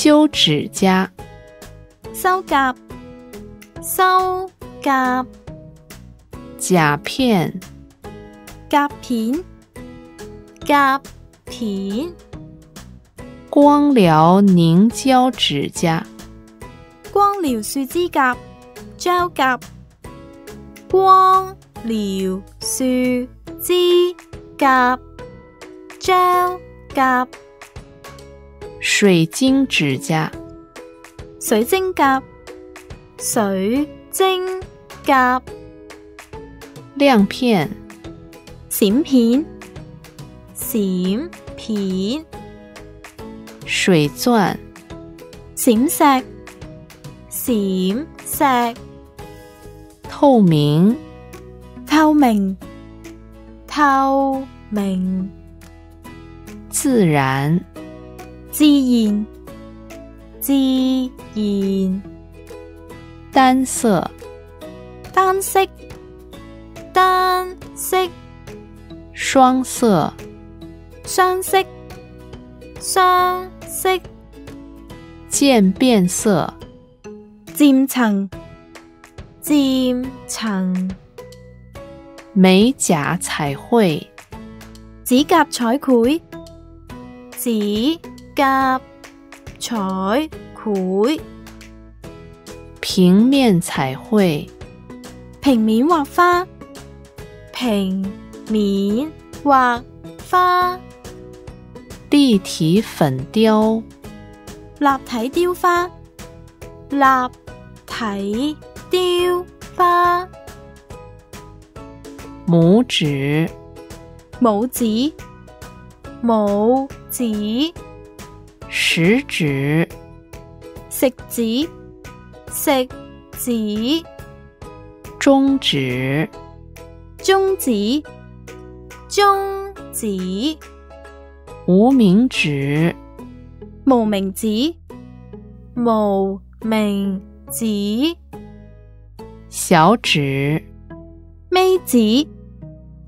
修指甲，修甲，修甲，甲片，甲片，甲片，光疗凝胶指甲，光疗树脂甲，胶甲，光疗树脂甲，胶甲。水晶指甲，水晶甲，水晶甲，亮片，闪片，闪片，水钻，闪石，闪石，透明，透明，透明，自然。自然，自然，单色，单色，单色，双色，双色，双色，渐变色，渐层，渐层，美甲彩绘，指甲彩绘，指。甲、彩绘，平面彩绘，平面画花，平面画花，立体粉雕，立体雕花，立体雕花，拇指，拇指，拇指。食指，食指，食指；中指，中指，中指；无名指，无名指，无名指；小指，尾指，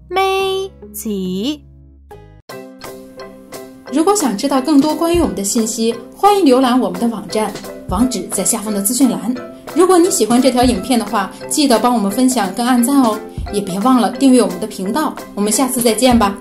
尾指。如果想知道更多关于我们的信息，欢迎浏览我们的网站，网址在下方的资讯栏。如果你喜欢这条影片的话，记得帮我们分享跟按赞哦，也别忘了订阅我们的频道。我们下次再见吧。